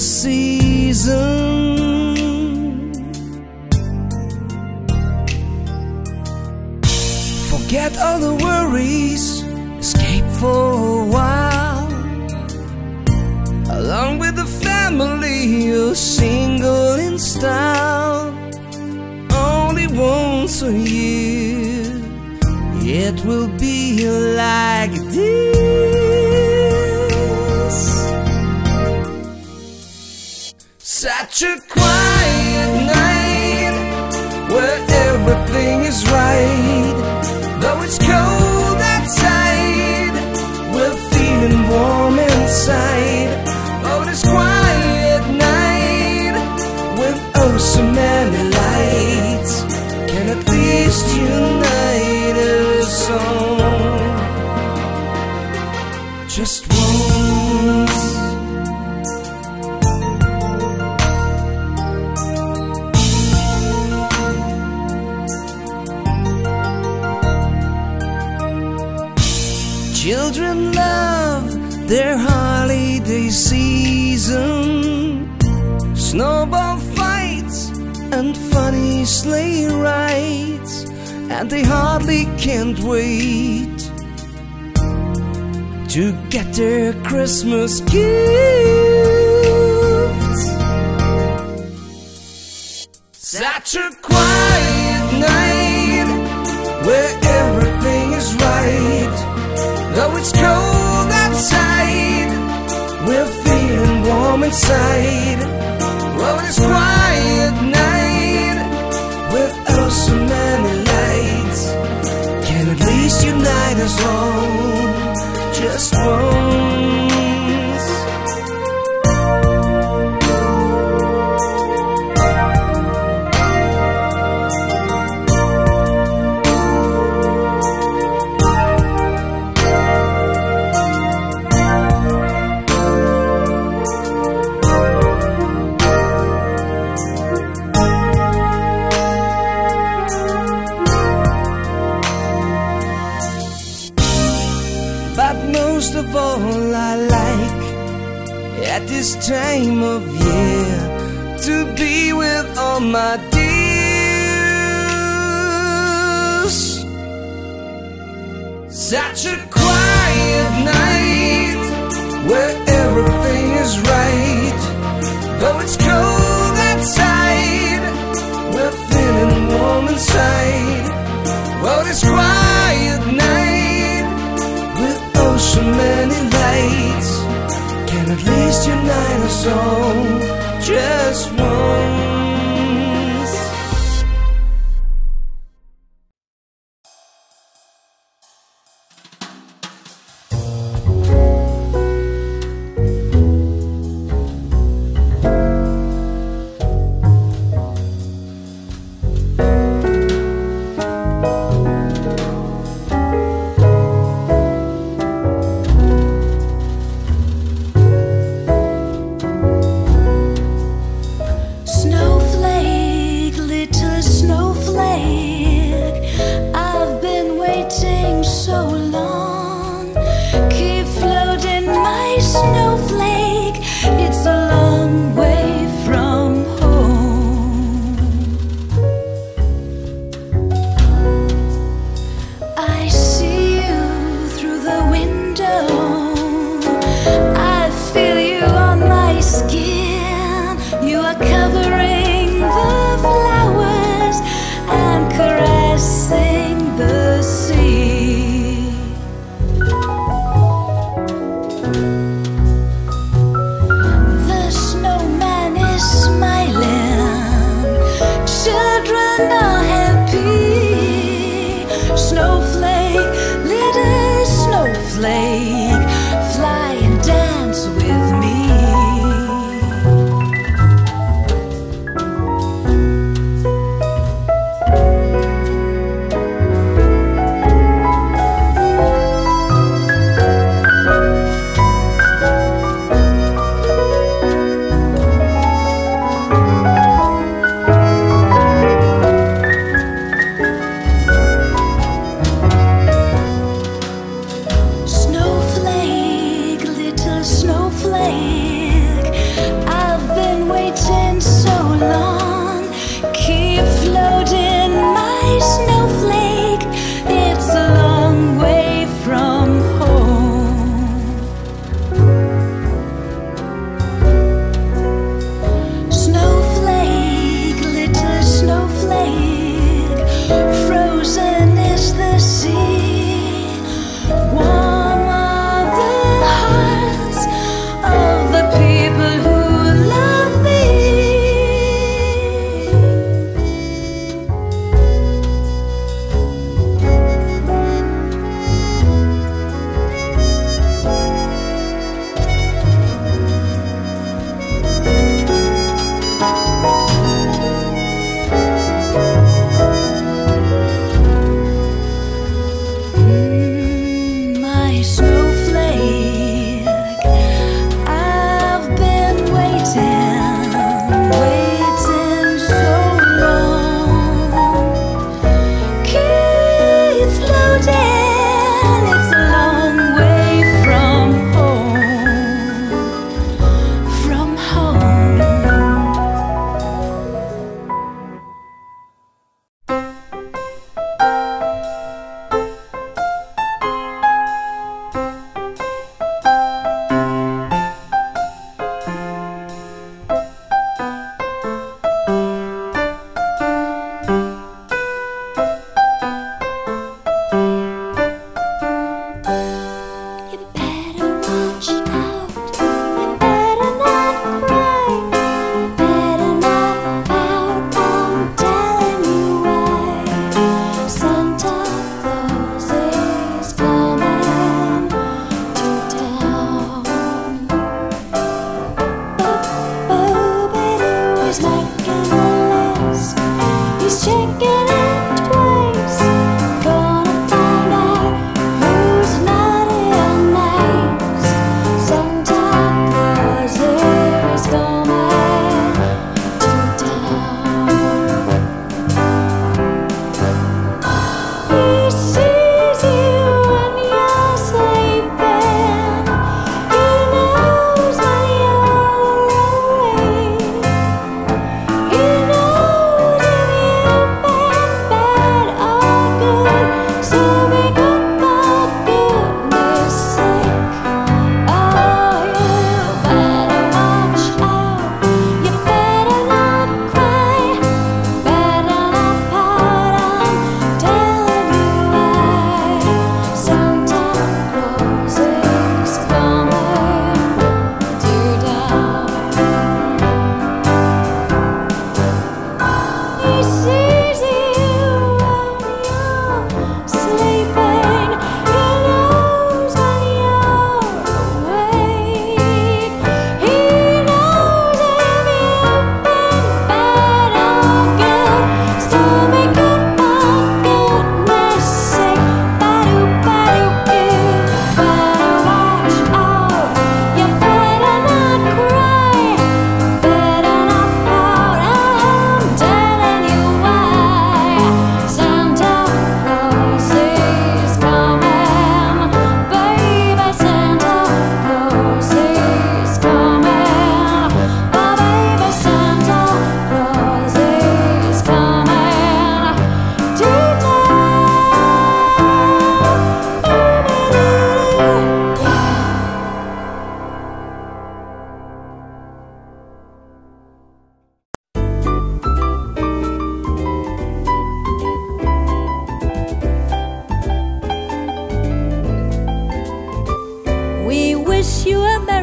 season. Forget all the worries, escape for a while. Along with the family, you're single in style. Only once a year, it will be like this. Such a quiet night where everything is right. Though it's cold outside, we're feeling warm inside. Oh, this quiet night with oh so many lights can at least unite us all. Just And they hardly can't wait to get their Christmas gifts. Such a quiet night where everything is right. Though it's cold outside, we're feeling warm inside. Oh, this quiet night with oh so many lights least unite us all just once. snowflake.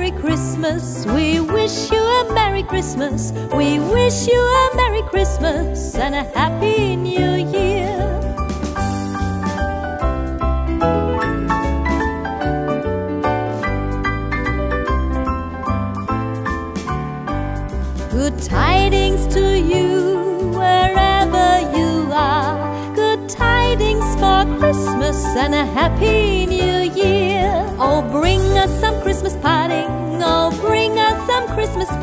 Merry Christmas. We wish you a Merry Christmas. We wish you a Merry Christmas and a Happy New Year. Good tidings to you wherever you are. Good tidings for Christmas and a Happy New Year. Oh, bring us some Christmas pudding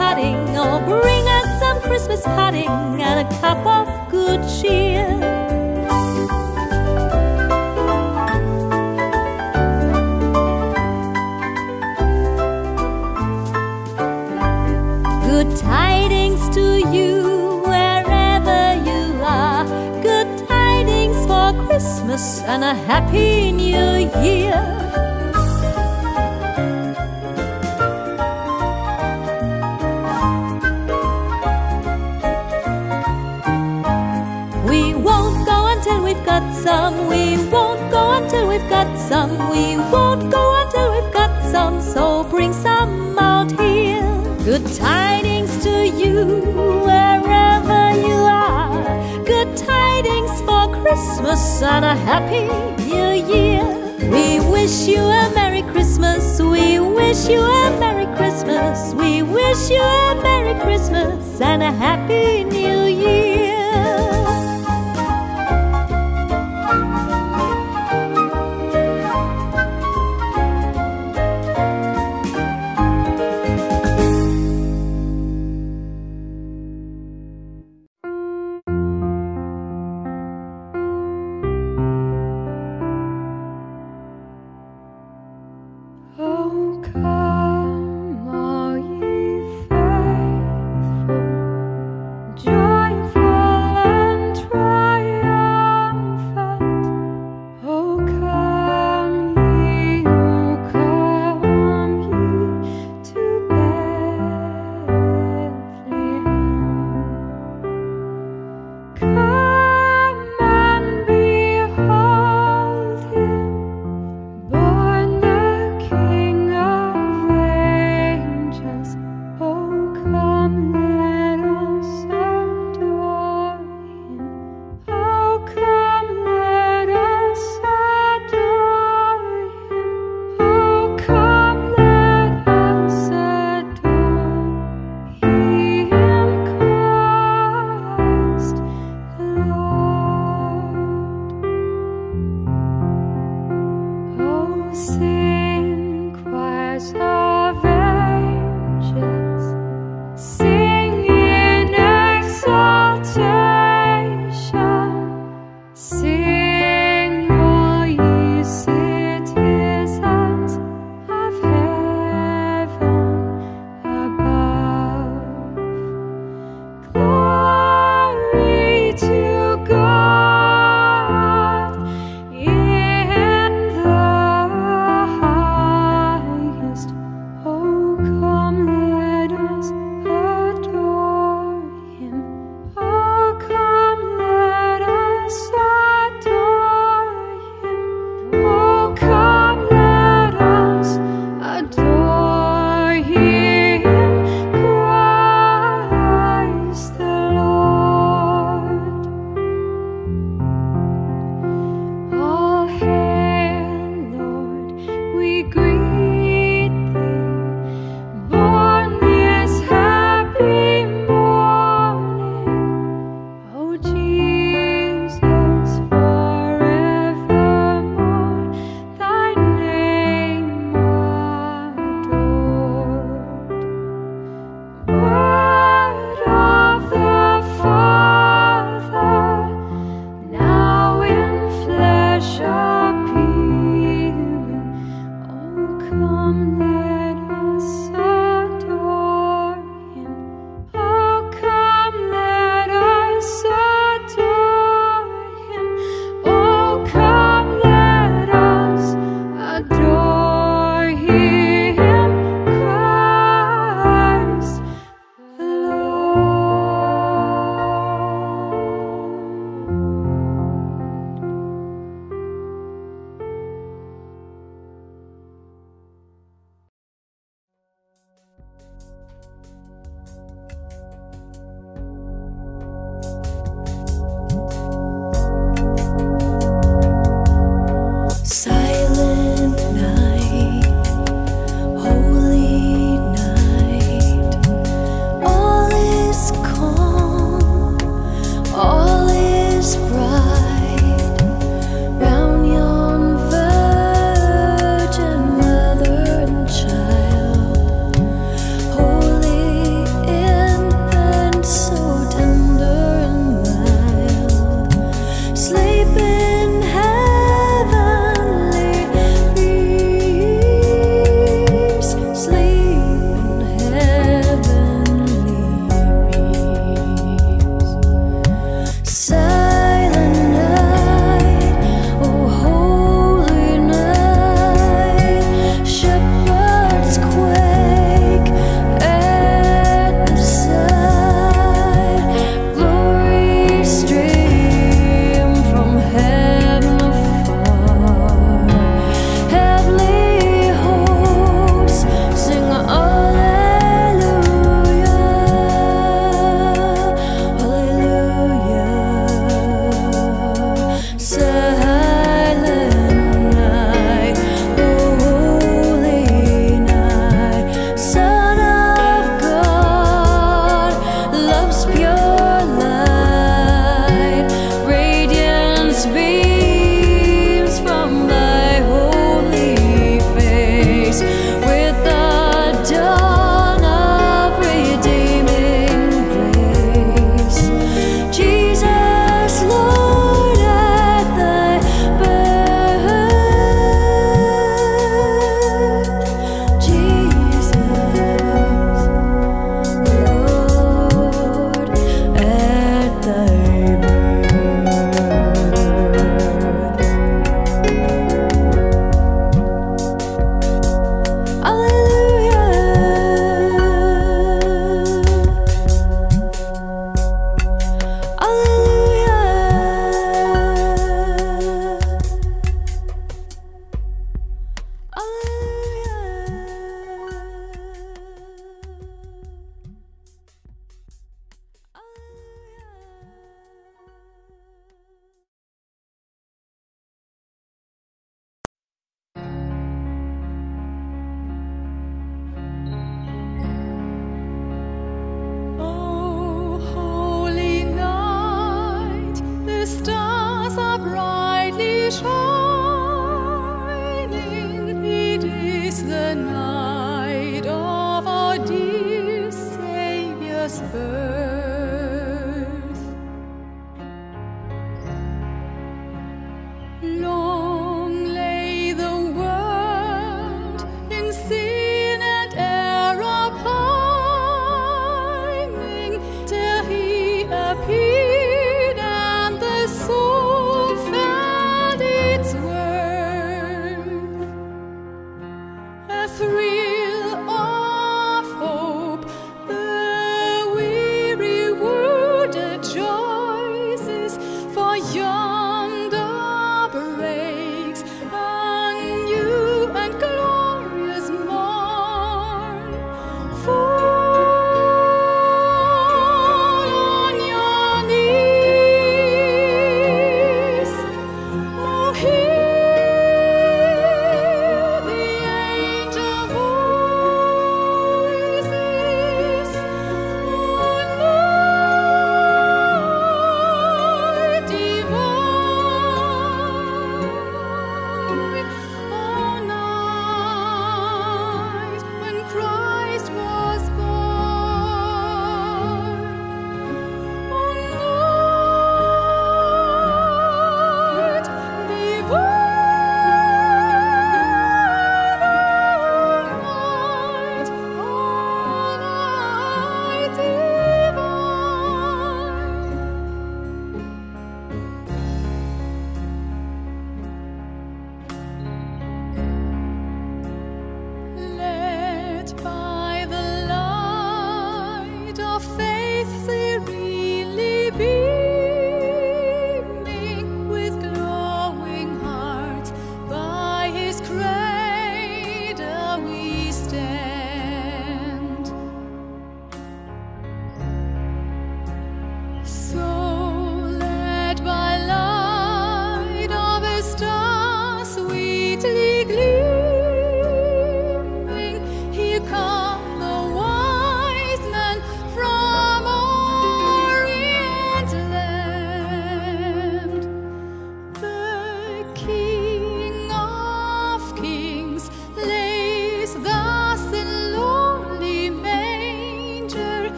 pudding, or bring us some Christmas pudding and a cup of good cheer. Good tidings to you wherever you are. Good tidings for Christmas and a happy new year. some. We won't go until we've got some, so bring some out here. Good tidings to you wherever you are. Good tidings for Christmas and a happy new year. We wish you a Merry Christmas. We wish you a Merry Christmas. We wish you a Merry Christmas and a Happy New Year.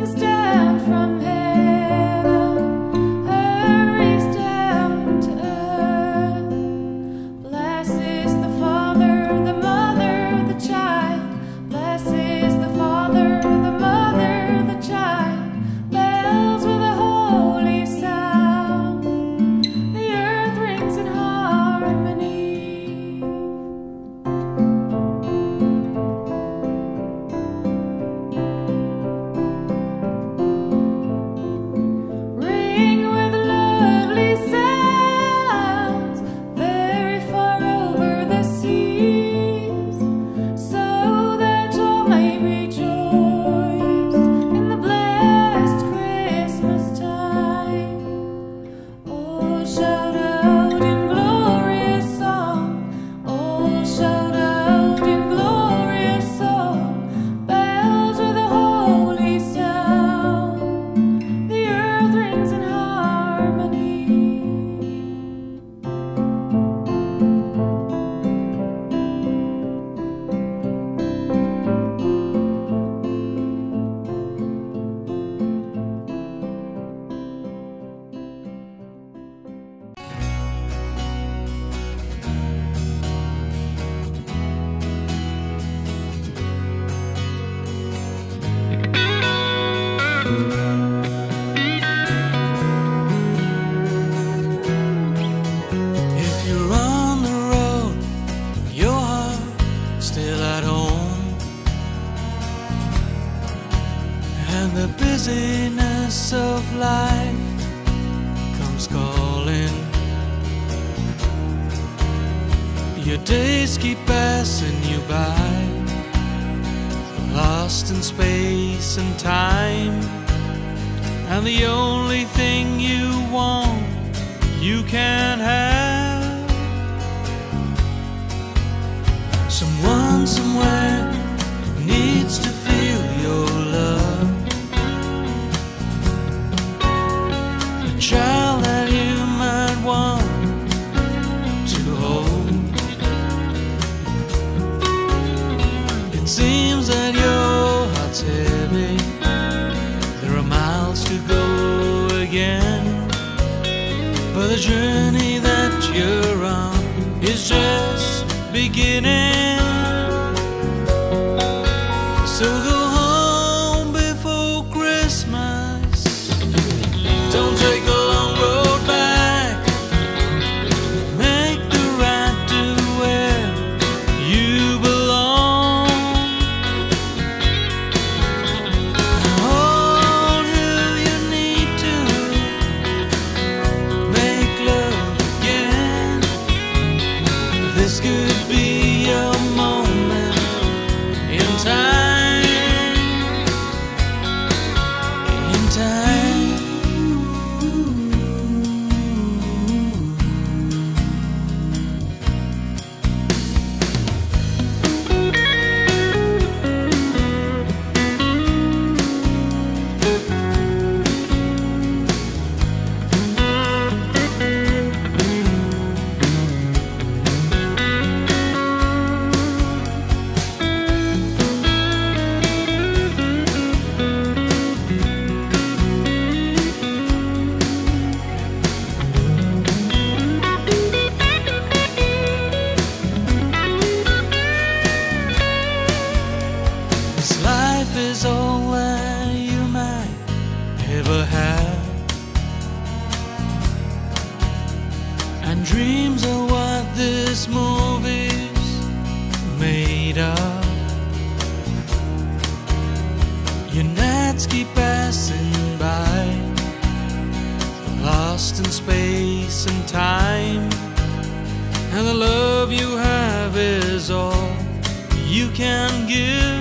things to some time. And the love you have is all you can give.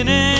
spinning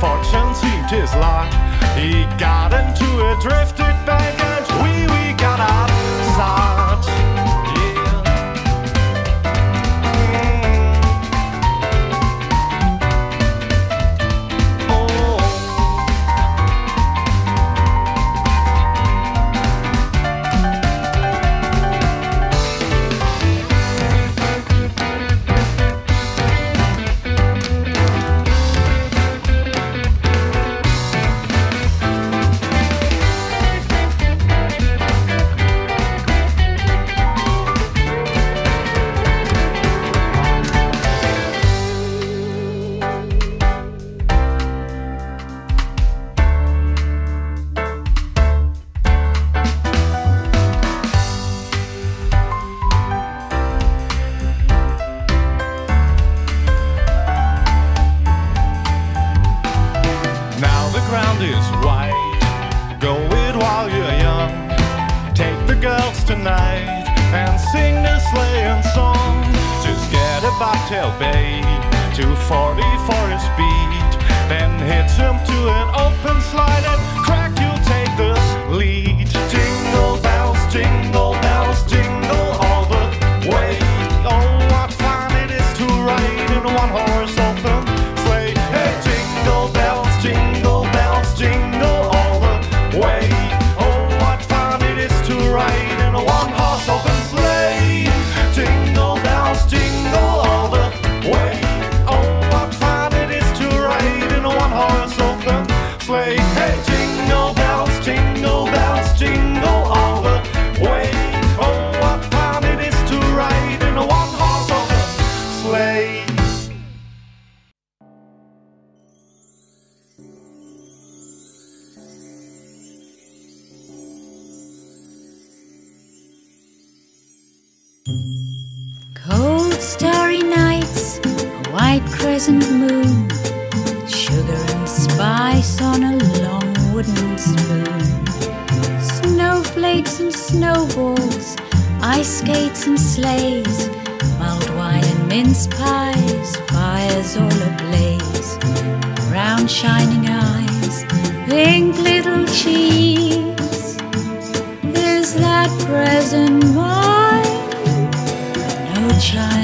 fortune seemed his lot. He got into a drifted bank and we, we got out. Snowflakes and snowballs, ice skates and sleighs, mulled wine and mince pies, fires all ablaze, round shining eyes, pink little cheeks. Is that present mine? No child.